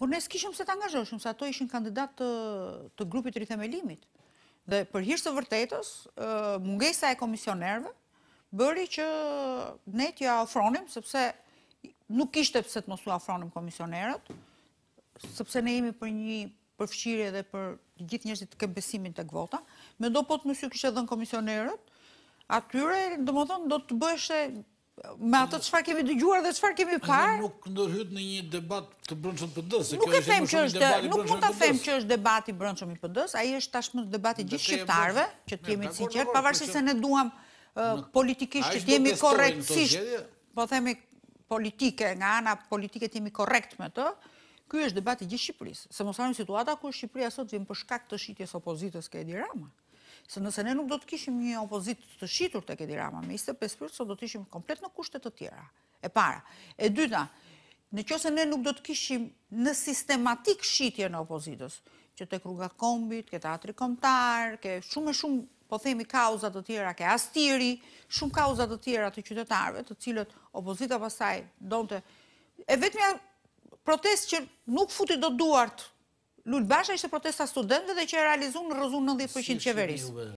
Por ne s'kishim pse të angazhoheshim, se ato ishin kandidatë të, të grupit të rithemelimit. Dhe për hir të së vërtetës, mungesa e komisionerëve, bëri që ne t'ia ofronim, sepse nuk kishte pse të mos u ofronim komisionerët, sepse ne jemi për një përfshirje dhe për gjithë njerëzit të kenë besimin tek vota, me do po të mos u kishte dhënë komisionerët, atyre, domethënë, do të bëheshe me ato çfarë kemi dëgjuar dhe çfarë kemi parë. A do ndërhyni në një debat të brendshëm të PD-së, se kjo është më shumë debat i brendshëm i PD-së. Nuk mund të them që është debat i brendshëm i PD-së, ai është tashmë debat i gjithë shqiptarëve, që të jemi të sinqertë, pavarësisht se ne duam politikisht që të jemi korrektësisht, po themi politike, nga ana politike të jemi korrekt me të, ky është debat i gjithë Shqipërisë. Se mos harrojmë situata ku Shqipëria sot vjen për shkak të shitjes së opozitës ke Edi Rama. Se nëse ne nuk do të kishim një opozitë të shitur tek Edi Rama me 25 plus, sot do të ishim komplet në kushte të tjera. E para. E dyta, në qoftë se ne nuk do të kishim në sistematik shitjen e opozitës, që tek Rruga e Kombit, ke Teatri Kombëtar, ke shumë e shumë, po themi, kauza të tjera, ke Astiri, shumë kauza të tjera të qytetarëve, të cilët opozita pastaj donte... E vetmja protestë që nuk futi dot duart Lul Basha ishte protesta e studentëve dhe që e realizun e rrëzun nëntëdhjetë përqind të qeverisë.